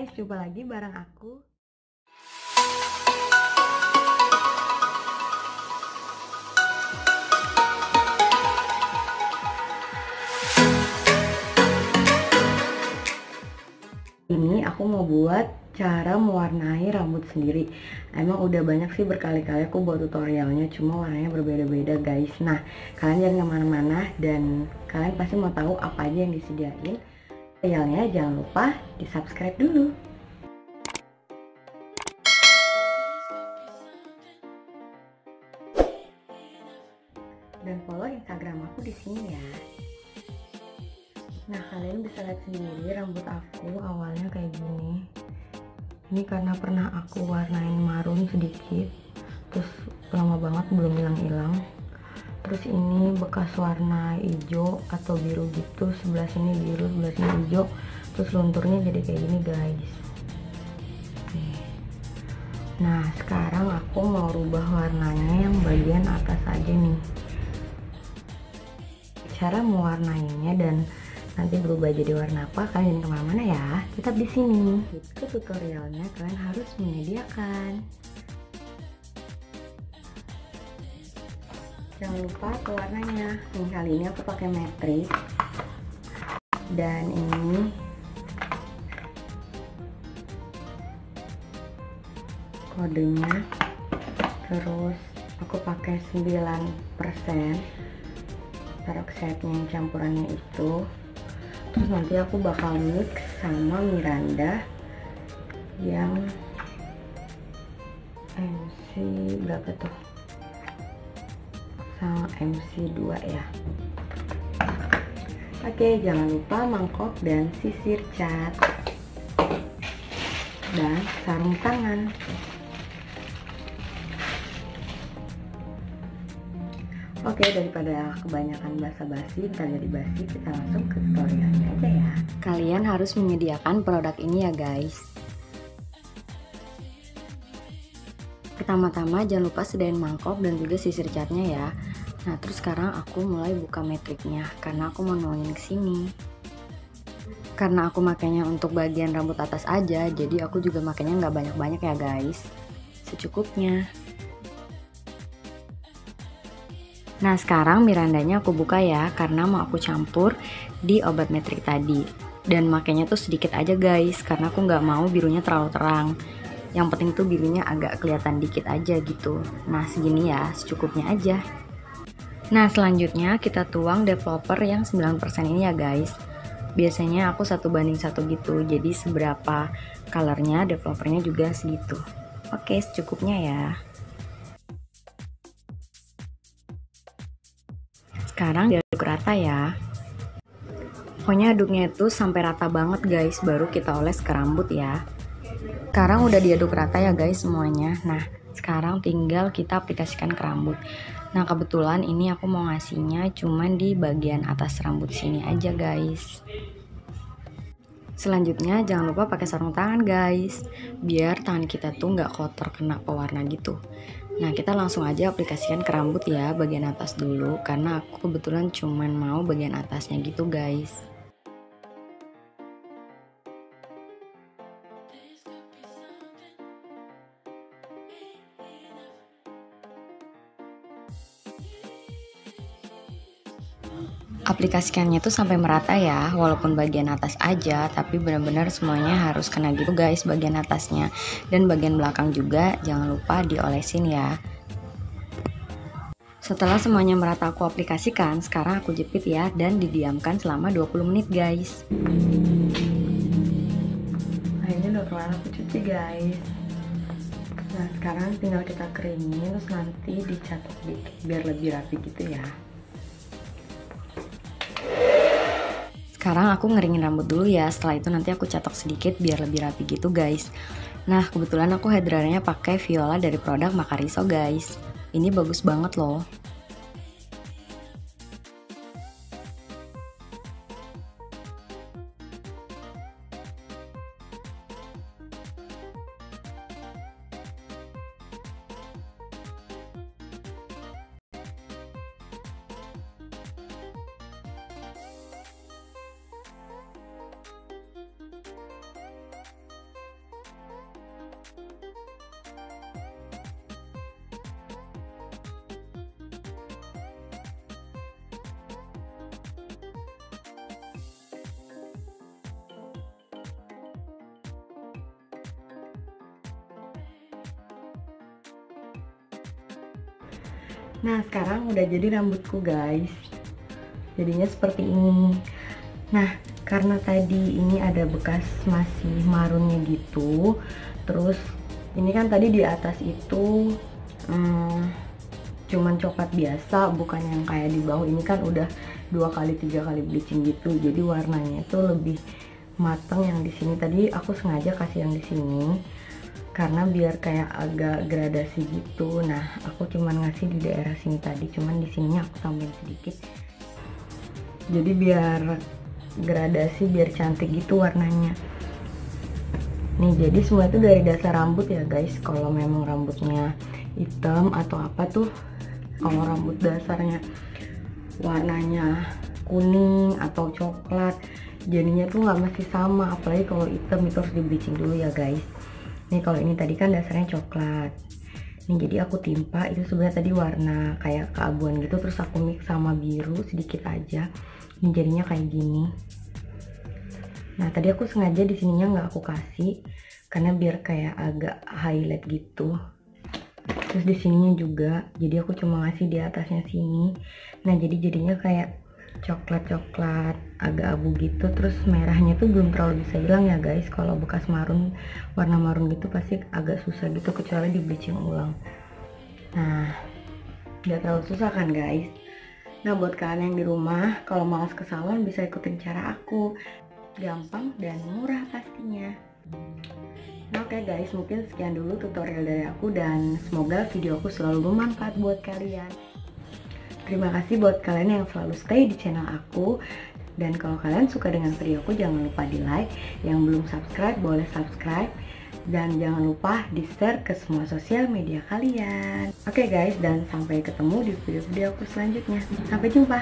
Guys, jumpa lagi bareng aku. Ini aku mau buat cara mewarnai rambut sendiri. Emang udah banyak sih berkali-kali aku buat tutorialnya Cuma warnanya berbeda-beda guys. Nah kalian jangan ke mana-mana Dan kalian pasti mau tahu apa aja yang disediain Tutorialnya jangan lupa di subscribe dulu dan follow Instagram aku di sini ya. Nah kalian bisa lihat sendiri rambut aku awalnya kayak gini. Ini karena pernah aku warnain marun sedikit, terus lama banget belum hilang-hilang. Terus ini bekas warna hijau atau biru gitu, sebelah sini biru, sebelah sini hijau. Terus lunturnya jadi kayak gini guys. Nah sekarang aku mau rubah warnanya yang bagian atas aja nih cara mewarnainya dan nanti berubah jadi warna apa kalian ke mana-mana ya tetap di sini itu tutorialnya kalian harus menyediakan jangan lupa ke warnanya. Yang kali ini aku pakai matrix. Dan ini kodenya. Terus aku pakai 9% peroxide-nya yang campurannya itu. Terus nanti aku bakal mix sama Miranda yang MC berapa tuh sama MC 2 ya oke jangan lupa mangkok dan sisir cat dan sarung tangan Oke, daripada kebanyakan basa-basi, ntar jadi basi, kita langsung ke tutorialnya aja ya. Kalian harus menyediakan produk ini ya guys. Pertama-tama jangan lupa sediain mangkok dan juga sisir catnya ya. Nah, terus sekarang aku mulai buka metriknya karena aku mau nuangin ke sini. Karena aku makainya untuk bagian rambut atas aja, jadi aku juga makainya nggak banyak-banyak ya guys. Secukupnya. Nah sekarang mirandanya aku buka ya karena mau aku campur di obat metrik tadi dan makanya tuh sedikit aja guys karena aku nggak mau birunya terlalu terang yang penting tuh birunya agak kelihatan dikit aja gitu nah segini ya secukupnya aja nah selanjutnya kita tuang developer yang 9% ini ya guys biasanya aku satu banding satu gitu jadi seberapa colornya developernya juga segitu oke secukupnya ya Sekarang diaduk rata ya. Pokoknya aduknya itu sampai rata banget guys, baru kita oles ke rambut ya. Sekarang udah diaduk rata ya guys semuanya. Nah, sekarang tinggal kita aplikasikan ke rambut. Nah, kebetulan ini aku mau ngasihnya cuman di bagian atas rambut sini aja guys. Selanjutnya jangan lupa pakai sarung tangan guys, biar tangan kita tuh nggak kotor kena pewarna gitu. Nah kita langsung aja aplikasikan ke rambut ya bagian atas dulu karena aku kebetulan cuman mau bagian atasnya gitu guys. Aplikasikannya tuh sampai merata ya walaupun bagian atas aja tapi benar-benar semuanya harus kena gitu guys bagian atasnya. Dan bagian belakang juga jangan lupa diolesin ya. Setelah semuanya merata aku aplikasikan sekarang aku jepit ya dan didiamkan selama 20 menit guys. Ini udah kelar aku cuci guys. Nah sekarang tinggal kita keringin terus nanti dicatok dikit biar lebih rapi gitu ya Sekarang aku ngeringin rambut dulu ya, setelah itu nanti aku catok sedikit biar lebih rapi gitu guys. Nah, kebetulan aku hidrarnya pakai Viola dari produk Makariso guys. Ini bagus banget loh. Nah sekarang udah jadi rambutku guys. Jadinya seperti ini. Nah karena tadi ini ada bekas masih marunnya gitu Terus ini kan tadi di atas itu hmm, Cuman coklat biasa bukan yang kayak di bawah. Ini kan udah dua kali tiga kali bleaching gitu Jadi warnanya itu lebih mateng yang di sini. Tadi aku sengaja kasih yang di sini karena biar kayak agak gradasi gitu. Nah aku cuman ngasih di daerah sini tadi cuman di sininya aku tambahin sedikit. Jadi biar gradasi biar cantik gitu warnanya. Nih jadi semua itu dari dasar rambut ya guys. Kalau memang rambutnya hitam atau apa tuh kalau rambut dasarnya warnanya kuning atau coklat jadinya tuh nggak mesti sama. Apalagi kalau hitam itu harus di bleaching dulu ya guys nih kalau ini tadi kan dasarnya coklat. Nih jadi aku timpa itu sebenarnya tadi warna kayak keabuan gitu terus aku mix sama biru sedikit aja. Ini jadinya kayak gini. Nah tadi aku sengaja di sininya nggak aku kasih karena biar kayak agak highlight gitu. Terus di sininya juga jadi aku cuma ngasih di atasnya sini. Nah jadi jadinya kayak coklat-coklat agak abu gitu terus merahnya tuh belum terlalu bisa hilang ya guys. Kalau bekas marun warna marun gitu pasti agak susah gitu kecuali di bleaching ulang. Nah nggak terlalu susah kan guys? Nah buat kalian yang di rumah kalau malas ke salon bisa ikutin cara aku. Gampang dan murah pastinya. Nah, Oke okay guys, mungkin sekian dulu tutorial dari aku dan semoga video aku selalu bermanfaat buat kalian. Terima kasih buat kalian yang selalu stay di channel aku. Dan kalau kalian suka dengan video aku, jangan lupa di like. Yang belum subscribe, boleh subscribe. Dan jangan lupa di share ke semua sosial media kalian. Oke okay guys, dan sampai ketemu di video-video aku selanjutnya. Sampai jumpa.